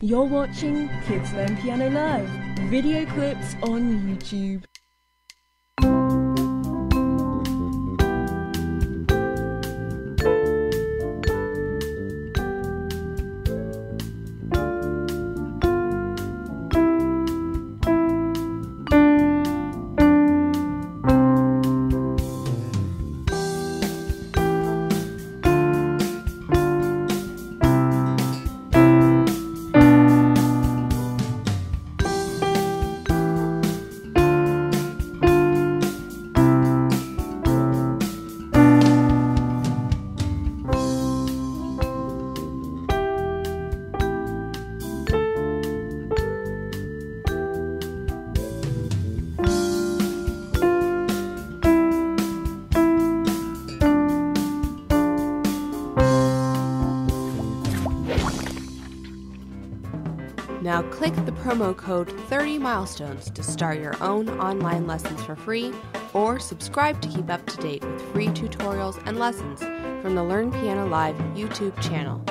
You're watching Kids Learn Piano Live, video clips on YouTube. Now click the promo code 30 milestones to start your own online lessons for free or subscribe to keep up to date with free tutorials and lessons from the Learn Piano Live YouTube channel.